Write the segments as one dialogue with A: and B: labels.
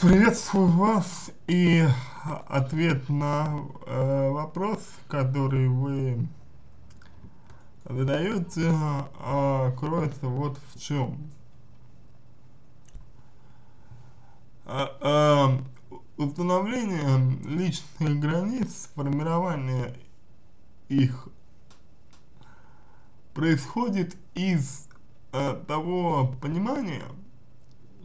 A: Приветствую вас и ответ на э, вопрос, который вы задаете, э, кроется вот в чем. Э, э, установление личных границ, формирование их происходит из э, того понимания,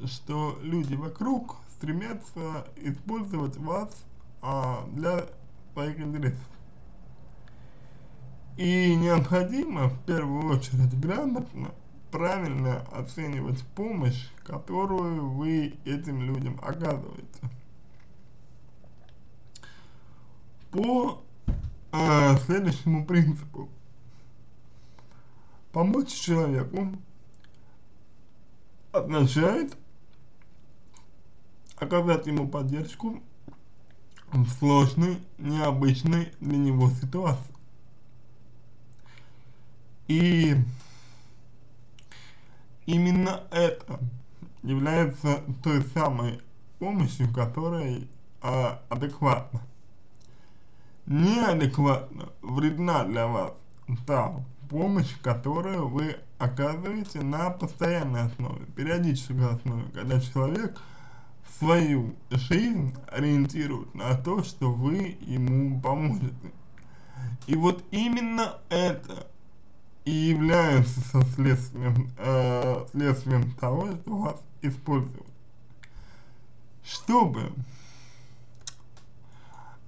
A: что люди вокруг стремятся использовать вас а, для своих интересов. И необходимо в первую очередь грамотно, правильно оценивать помощь, которую вы этим людям оказываете. По э, следующему принципу. Помочь человеку означает оказать ему поддержку в сложной, необычной для него ситуации. И именно это является той самой помощью, которая а, адекватна. Неадекватно вредна для вас та помощь, которую вы оказываете на постоянной основе, периодической основе, когда человек свою жизнь ориентирует на то, что вы ему поможете. И вот именно это и является следствием, э, следствием того, что вас используют. Чтобы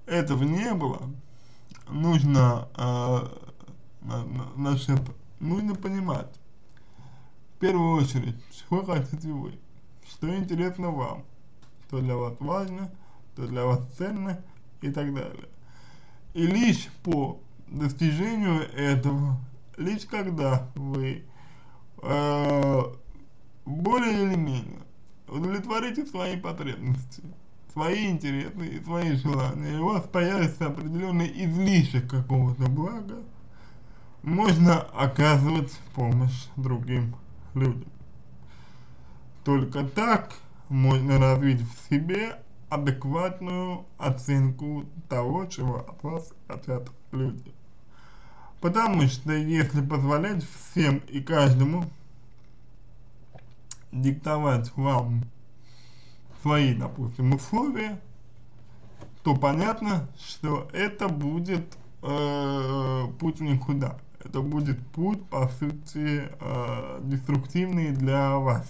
A: этого не было, нужно э, значит, нужно понимать, в первую очередь, чего хотите вы, что интересно вам, что для вас важно, что для вас ценно и так далее. И лишь по достижению этого, лишь когда вы э, более или менее удовлетворите свои потребности, свои интересы и свои желания, и у вас появится определенный излишек какого-то блага, можно оказывать помощь другим людям. Только так можно развить в себе адекватную оценку того, чего от вас хотят люди. Потому что если позволять всем и каждому диктовать вам свои, допустим, условия, то понятно, что это будет э, путь никуда это будет путь, по сути, э, деструктивный для вас.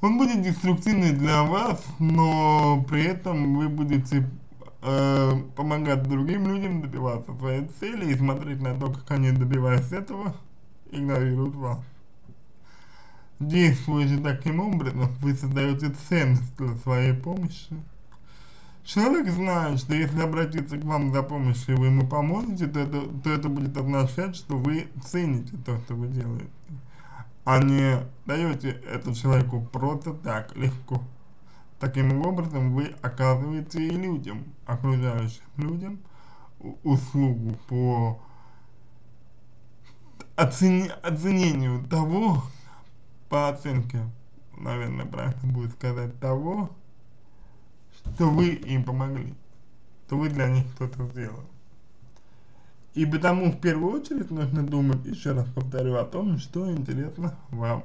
A: Он будет деструктивный для вас, но при этом вы будете э, помогать другим людям добиваться своей цели и смотреть на то, как они добиваются этого, игнорируют вас. Действуя же таким образом, вы создаете ценность для своей помощи, Человек знает, что если обратиться к вам за помощью, вы ему поможете, то это, то это будет означать, что вы цените то, что вы делаете, а не даете этому человеку просто так, легко. Таким образом, вы оказываете и людям, окружающим людям, услугу по оцени, оценению того, по оценке, наверное, правильно будет сказать, того, что вы им помогли, то вы для них что-то сделали. И потому в первую очередь нужно думать, еще раз повторю, о том, что интересно вам,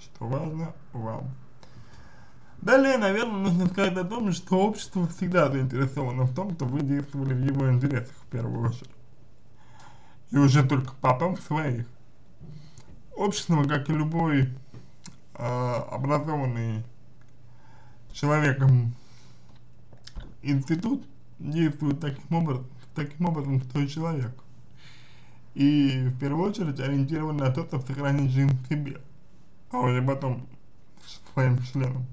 A: что важно вам. Далее, наверное, нужно сказать о том, что общество всегда заинтересовано в том, что вы действовали в его интересах в первую очередь. И уже только потом в своих. Общество, как и любой э, образованный человеком институт действует таким образом, таким образом, что человек. И в первую очередь ориентирован на то, чтобы сохранить жизнь себе, а уже потом своим членам.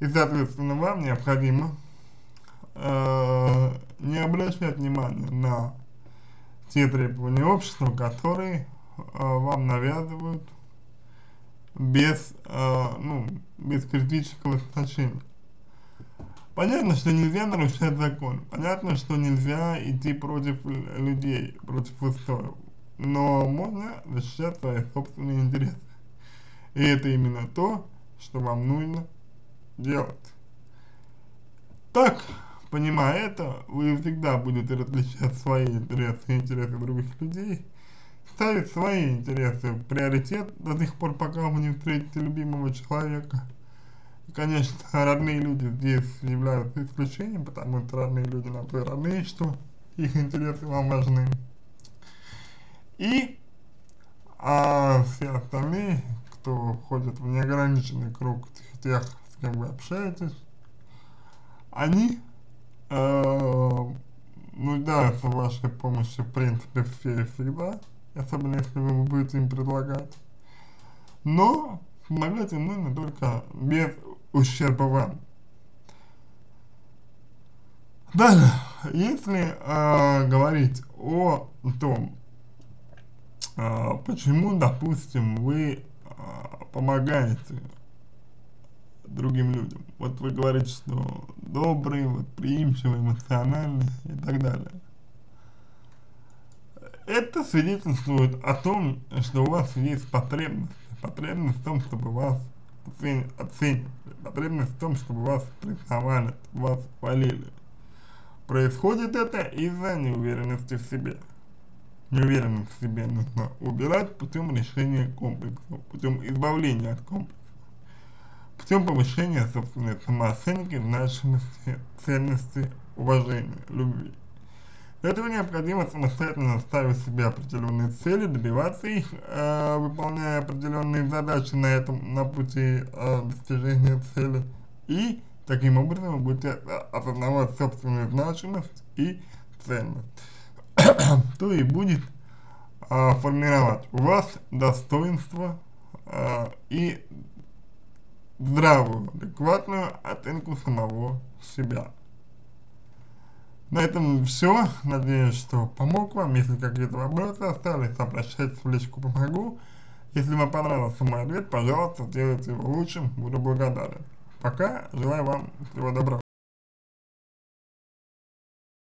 A: И, соответственно, вам необходимо э, не обращать внимания на те требования общества, которые э, вам навязывают без, э, ну, без критического отношения. Понятно, что нельзя нарушать закон, понятно, что нельзя идти против людей, против устоев, но можно защищать свои собственные интересы. И это именно то, что вам нужно делать. Так, понимая это, вы всегда будете различать свои интересы и интересы других людей, ставить свои интересы в приоритет до тех пор, пока вы не встретите любимого человека. Конечно, родные люди здесь являются исключением, потому что родные люди на то и родные, что их интересы вам важны. И а все остальные, кто входит в неограниченный круг тех, с кем вы общаетесь, они э, нуждаются в вашей помощи, в принципе, все и всегда, особенно если вы будете им предлагать. Но помогать им нужно только без ущерба вам. Далее, если э, говорить о том, э, почему, допустим, вы э, помогаете другим людям. Вот вы говорите, что добрый, восприимчивый, эмоциональный и так далее. Это свидетельствует о том, что у вас есть потребность. Потребность в том, чтобы вас оценивали. Потребность в том, чтобы вас признавали, вас хвалили. Происходит это из-за неуверенности в себе. Неуверенность в себе нужно убирать путем решения комплекса, путем избавления от комплекса путем повышения собственной самооценки, значимости, ценности, уважения, любви. Для этого необходимо самостоятельно ставить себе определенные цели, добиваться их, э, выполняя определенные задачи на этом, на пути э, достижения цели. И таким образом вы будете осознавать собственную значимость и ценность. То и будет э, формировать у вас достоинство э, и здравую, адекватную оценку самого себя. На этом все. Надеюсь, что помог вам. Если какие-то вопросы остались, обращайтесь в личку «Помогу». Если вам понравился мой ответ, пожалуйста, сделайте его лучшим. Буду благодарен. Пока. Желаю вам всего доброго.